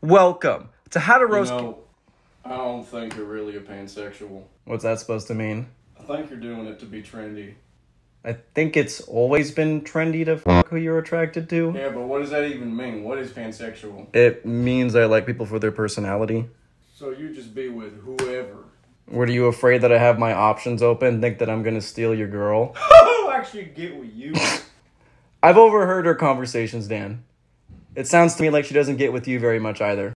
Welcome to How to You Roast. know, I don't think you're really a pansexual. What's that supposed to mean? I think you're doing it to be trendy. I think it's always been trendy to fuck who you're attracted to. Yeah, but what does that even mean? What is pansexual? It means I like people for their personality. So you just be with whoever. Were you afraid that I have my options open? Think that I'm gonna steal your girl? I'll actually get with you. I've overheard her conversations, Dan. It sounds to me like she doesn't get with you very much either.